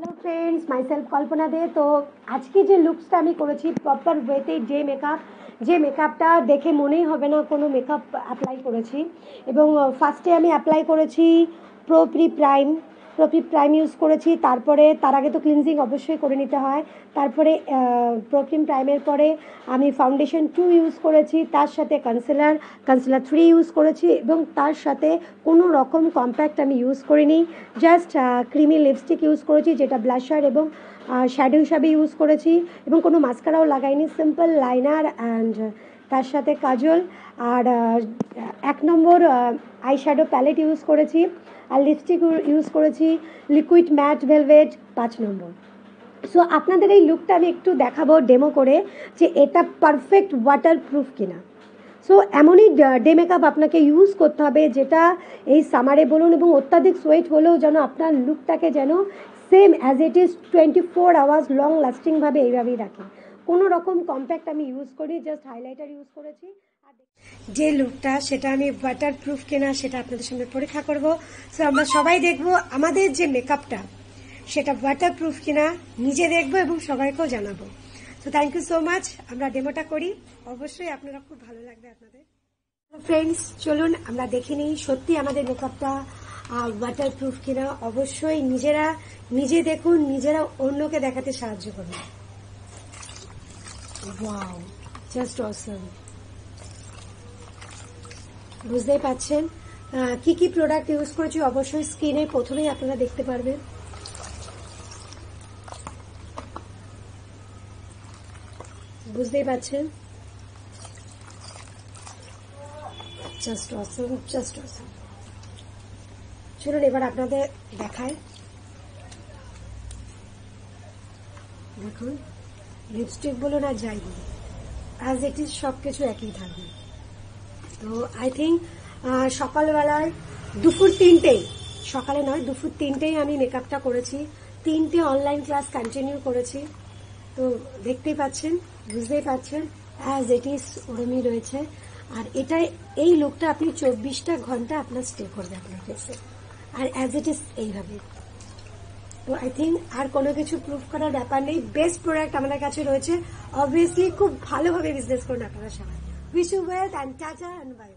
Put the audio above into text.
Hello friends myself Kalpana Dey তো আজকে যে লুকসটা আমি করেছি প্রপার ওয়েতে যে মেকআপ যে মেকআপটা দেখে মনেই হবে না কোনো মেকআপ অ্যাপ্লাই করেছি। এবং ফার্স্টে আমি অ্যাপ্লাই করেছি প্রো প্রি প্রাইম প্রোপ্রি প্রাইম ইউজ করেছি, তারপরে তার আগে তো ক্লিনজিং অবশ্যই করে নিতে হয়। তারপরে প্রোপ্রিম প্রাইমের পরে আমি ফাউন্ডেশন টু ইউজ করেছি, তার সাথে কনসিলার কনসিলার থ্রি ইউজ করেছি এবং তার সাথে কোনো রকম কম্প্যাক্ট আমি ইউজ করিনি। জাস্ট ক্রিমি লিপস্টিক ইউজ করেছি, যেটা ব্লাশার এবং শ্যাডো হিসাবে ইউজ করেছি এবং কোনো মাস্কারাও লাগাইনি সিম্পল লাইনার অ্যান্ড তার সাথে কাজল আর এক number eye shadow palette use করেছি আর লিপস্টিক ইউজ করেছি লিকুইড ম্যাট ভেলভেট পাঁচ নম্বর। সো আপনাদের এই লুকটা আমি একটু দেখাবো ডেমো করে যে এটা পারফেক্ট ওয়াটার প্রুফ কিনা। সো এমনই ডে মেকআপ আপনাকে ইউজ করতে হবে যেটা এই সামারে বলুন এবং অত্যাধিক সোয়েট হলেও যেন আপনার লুকটাকে যেন same as it is twenty four hours long লাস্টিংভাবে এইভাবেই রাখে। কোনো রকম কম্প্যাক্ট আমি ইউজ করি জাস্ট হাইলাইটার ইউজ করেছি। যে লুকটা সেটা আমি ওয়াটার প্রুফ কিনা, সেটা আপনাদের সামনে পরীক্ষা করব। সো আমরা সবাই দেখব আমাদের যে মেকআপটা সেটা ওয়াটার প্রুফ কিনা, নিজে দেখব এবং সবাইকেও জানাব। তো থ্যাংক ইউ সো মাচ আমরা ডেমোটা করি। অবশ্যই আপনারা খুব ভালো লাগবে আপনাদের। ফ্রেন্ডস চলুন, আমরা দেখে নিই সত্যি আমাদের মেকআপটা ওয়াটার প্রুফ কিনা। অবশ্যই নিজেরা, নিজে দেখুন, নিজেরা অন্যকে দেখাতে সাহায্য করুন। ওয়াও জাস্ট অসম বুঝতেই পাচ্ছেন? কি কি প্রোডাক্ট ইউজ করেছি অবশ্যই স্ক্রিনে প্রথমেই আপনারা দেখতে পারবেন। বুঝতেই পাচ্ছেন? জাস্ট অসম জাস্ট অসম চলুন এবার আপনাদের দেখায় দেখুন। লিপস্টিক বলুন আর যাই বলুন অ্যাজ ইট ইজ সব কিছু একই থাকবে। তো আই থিঙ্ক সকালবেলায় দুপুর তিনটেই সকালে নয়, দুপুর তিনটেই আমি মেকআপটা করেছি। তিনটে অনলাইন ক্লাস কন্টিনিউ করেছি। তো দেখতেই পাচ্ছেন, বুঝতেই পাচ্ছেন অ্যাজ ইট ইজ ওরমই রয়েছে। আর এটা, এই লুকটা আপনি চব্বিশটা ঘণ্টা আপনার স্টে করবে আপনার ফেসে আর অ্যাজ ইট ইজ এইভাবে। তো আই থিঙ্ক আর কোনো কিছু প্রুফ করার ব্যাপার নেই। বেস্ট প্রোডাক্ট আমাদের কাছে রয়েছে। অবভিয়াসলি খুব ভালোভাবে বিজনেস করুন আপনারা সবাই। Wish you wealth and tata and bye